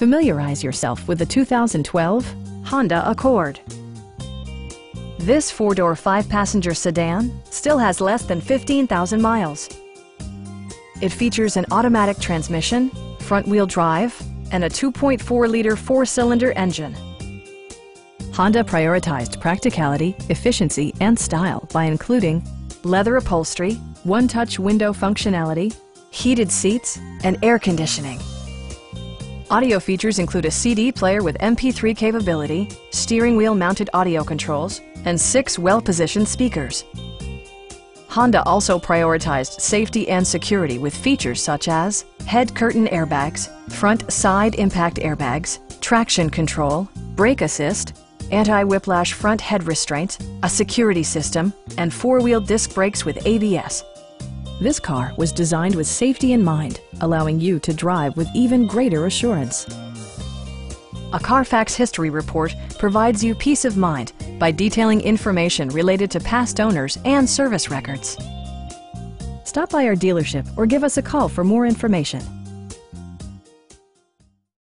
Familiarize yourself with the 2012 Honda Accord. This four-door, five-passenger sedan still has less than 15,000 miles. It features an automatic transmission, front-wheel drive, and a 2.4-liter four-cylinder engine. Honda prioritized practicality, efficiency, and style by including leather upholstery, one-touch window functionality, heated seats, and air conditioning. Audio features include a CD player with MP3 capability, steering wheel mounted audio controls, and six well-positioned speakers. Honda also prioritized safety and security with features such as head curtain airbags, front side impact airbags, traction control, brake assist, anti-whiplash front head restraints, a security system, and four-wheel disc brakes with ABS. This car was designed with safety in mind, allowing you to drive with even greater assurance. A Carfax history report provides you peace of mind by detailing information related to past owners and service records. Stop by our dealership or give us a call for more information.